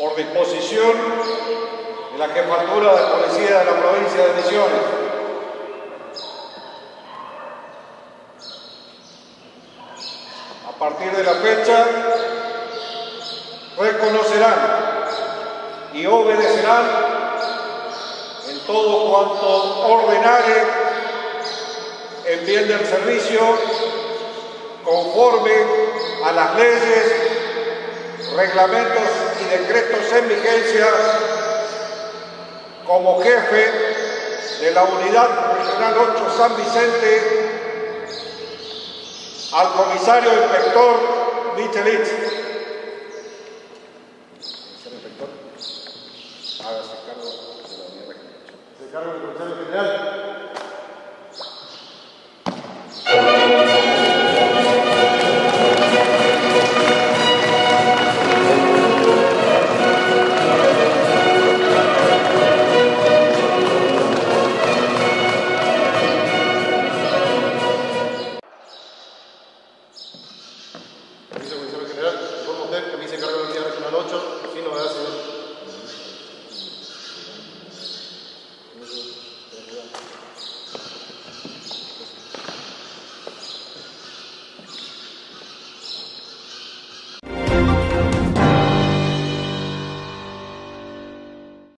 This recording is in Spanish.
por disposición de la Jefatura de Policía de la provincia de Misiones. A partir de la fecha, reconocerán y obedecerán en todo cuanto ordenare en bien del servicio conforme a las leyes, reglamentos y decretos en vigencia como jefe de la Unidad Regional 8 San Vicente al comisario inspector Michelich. Señor inspector, hágase cargo de la unidad regional. Se cargo del comisario general. 8.